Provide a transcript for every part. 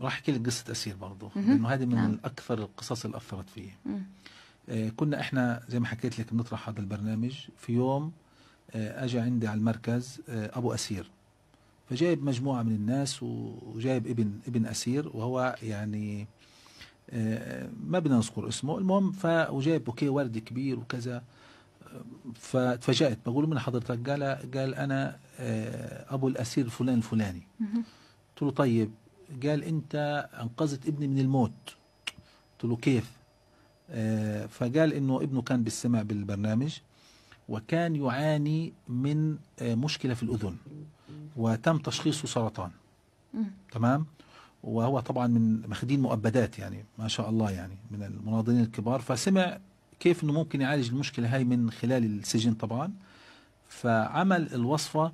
راح أحكي لك قصة أسير برضه. لأنه هذه من نعم. أكثر القصص اللي أثرت فيي. آه، كنا إحنا زي ما حكيت لك بنطرح هذا البرنامج في يوم آه، اجى عندي على المركز آه، أبو أسير فجايب مجموعة من الناس وجايب ابن ابن أسير وهو يعني ما بدنا نذكر اسمه المهم ف وجايب بوكيه ورد كبير وكذا فتفاجأت بقول من حضرتك قال قال أنا أبو الأسير فلان الفلاني. قلت له طيب قال أنت أنقذت ابني من الموت. قلت له كيف؟ آه، فقال إنه ابنه كان بالسمع بالبرنامج وكان يعاني من آه، مشكلة في الأذن وتم تشخيصه سرطان. تمام؟ وهو طبعا من مخدين مؤبدات يعني ما شاء الله يعني من المناضلين الكبار. فسمع كيف إنه ممكن يعالج المشكلة هاي من خلال السجن طبعا. فعمل الوصفة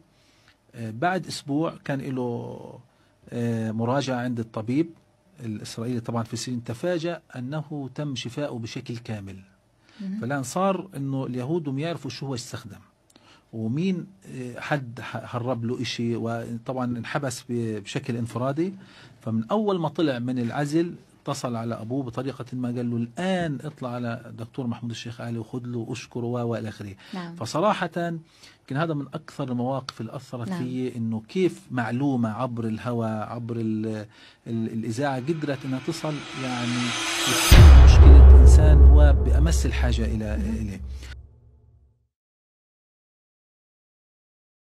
آه، بعد أسبوع كان له آه، مراجعة عند الطبيب الإسرائيلي طبعا في السجن تفاجأ أنه تم شفائه بشكل كامل. مهم. فالآن صار إنه اليهود هم يعرفوا شو هو استخدم. ومين آه، حد هرب له إشي وطبعا انحبس بشكل انفرادي. فمن أول ما طلع من العزل اتصل على أبوه بطريقة ما قال له الآن اطلع على دكتور محمود الشيخ علي وخذ له اشكره و وإلى آخره. نعم. فصراحة يمكن هذا من أكثر المواقف اللي أثرت نعم. في إنه كيف معلومة عبر الهواء عبر ال ال الإذاعة قدرت إنها تصل يعني مشكلة إنسان هو بأمس الحاجة إلى إليه